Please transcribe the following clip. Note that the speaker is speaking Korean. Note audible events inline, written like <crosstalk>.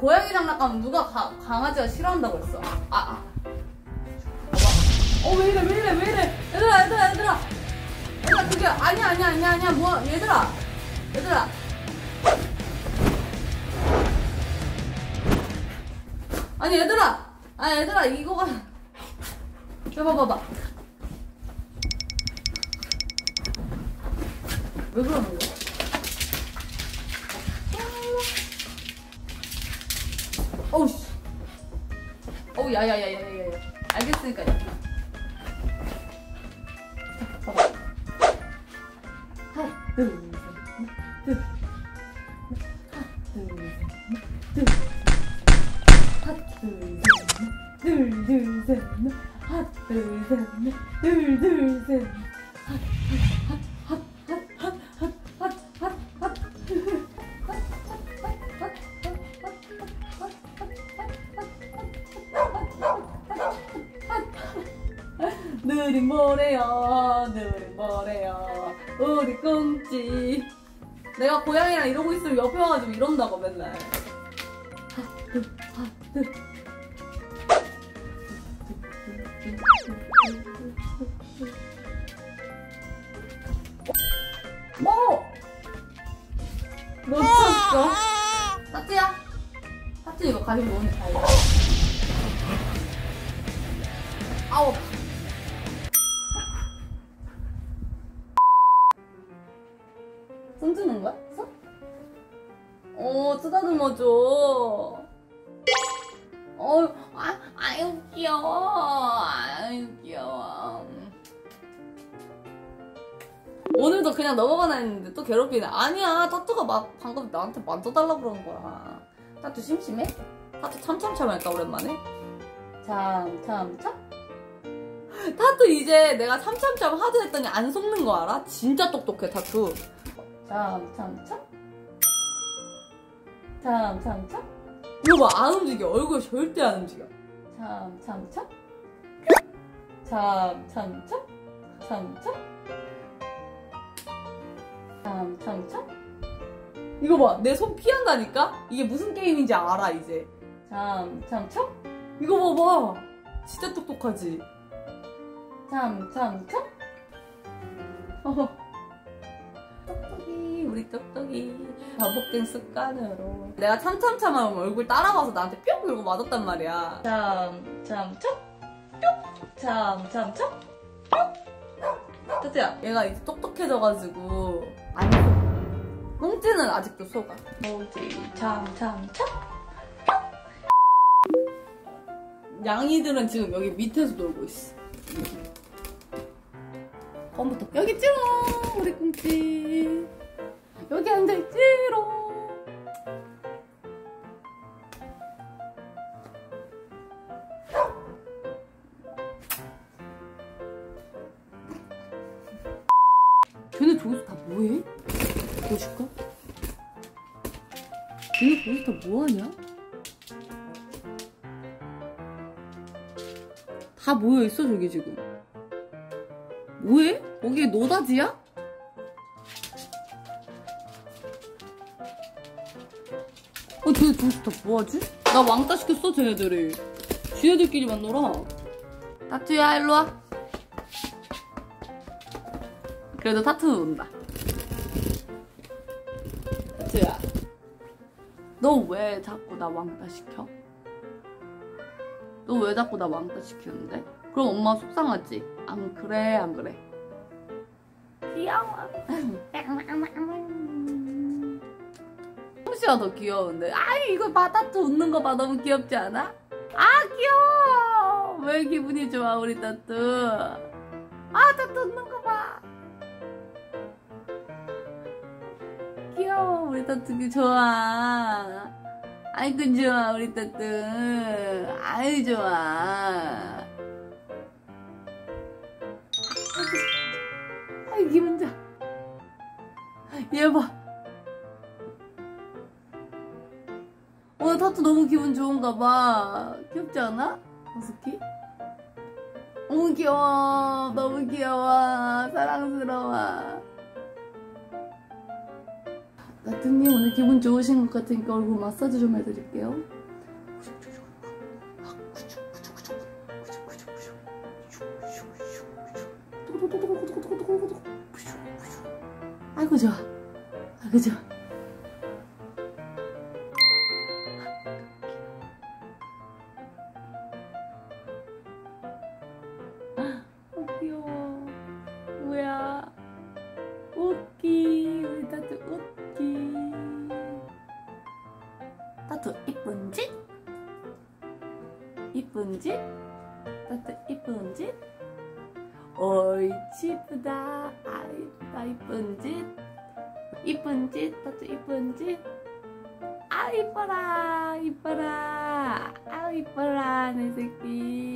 고양이 장난감 누가 가- 강아지가 싫어한다고 했어? 아, 아. 어, 왜 이래, 왜 이래, 왜 이래. 얘들아, 얘들아, 얘들아. 얘들아, 그게, 아니야, 아니야, 아니야, 아니야, 뭐, 얘들아. 얘들아. 아니, 얘들아. 아, 얘들아, 이거가. 봐봐, 봐봐. 왜 그러는 거야? 어우, 씨. 어우, 야, 야, 야, 봐봐. 하나, 둘, 셋, 둘. 하나, 둘, 셋, 둘, 둘, 셋, 하나, 둘, 셋, 둘, 둘, 셋. 느린 모래요, 느린 모래요, 우리 꽁지. 내가 고양이랑 이러고 있으면 옆에 와가지고 이런다고 맨날. 하트, 하트. 어! 놓쳤어. 따트야? 따트 이거 가격 너무 잘. 아우. 어, 쓰다듬어줘. 어, 아, 아유, 귀여워. 아유, 귀여워. 오늘도 그냥 넘어가나 했는데 또 괴롭히네. 아니야, 타투가 막 방금 나한테 만져달라고 그러는 거야. 타투 심심해? 타투 참참참 할까, 오랜만에? 참, 참, 참? 타투 이제 내가 참참참 하도 했더니 안 속는 거 알아? 진짜 똑똑해, 타투. 참, 참, 참? 참, 참, 참? 이거 봐, 안 움직여. 얼굴 절대 안 움직여. 참, 참, 참? 참, 참, 참? 참, 참? 참, 참, 참? 이거 봐, 내 손 피한다니까? 이게 무슨 게임인지 알아, 이제. 참, 참, 참? 이거 봐봐. 진짜 똑똑하지? 참, 참, 참? 어허. <laughs> 우리 똑똑이. 반복된 습관으로. 내가 참참참 하면 얼굴 따라와서 나한테 뿅! 이러고 맞았단 말이야. 참, 참, 참? 뿅! 참, 참, 참? 뿅! 뜻이야, 얘가 이제 똑똑해져가지고, 안 속아. 꽁지는 아직도 속아. 꽁지, 참, 참, 참? 양이들은 지금 여기 밑에서 놀고 있어. 껌부터 여기 있지롱 우리 꽁치 쟤네 저기서 다 뭐해? 보여줄까? 쟤네 저기서 다 뭐하냐? 다 모여있어 저기 지금 뭐해? 거기에 노다지야? 어, 쟤네 저기서 다 뭐하지? 나 왕따 시켰어, 쟤네들이. 쥐네들끼리만 놀아. 타투야, 일로와. 그래도 타투는 온다. 타투야. 너 왜 자꾸 나 왕따 시켜? 너 왜 자꾸 나 왕따 시키는데? 그럼 엄마 속상하지? 안 그래, 안 그래? 귀여워. <laughs> 홍시가 더 귀여운데. 아이, 이거 바타트 웃는 거 봐. 너무 귀엽지 않아? 아, 귀여워. 왜 기분이 좋아, 우리 따뚜? 아, 따뚜 귀여워, 우리 따뚜 좋아. 아이고, 좋아, 우리 따뚜. 아유, 좋아. 아이 기분 좋아. 얘 봐. 오늘 타투 너무 기분 좋은가 봐. 귀엽지 않아? 버스키? 너무 귀여워. 너무 귀여워. 사랑스러워. 따뜻님 오늘 기분 좋으신 것 같으니까 얼굴 마사지 좀 해드릴게요. 아이고 좋아. 아이고 좋아. 이쁜지? 따뜻 이쁜지? 옳지 이쁘다. 아 이쁘다 이쁜지? 이쁜지? 따뜻 이쁜지? 아 이뻐라 이뻐라 아 이뻐라 내 새끼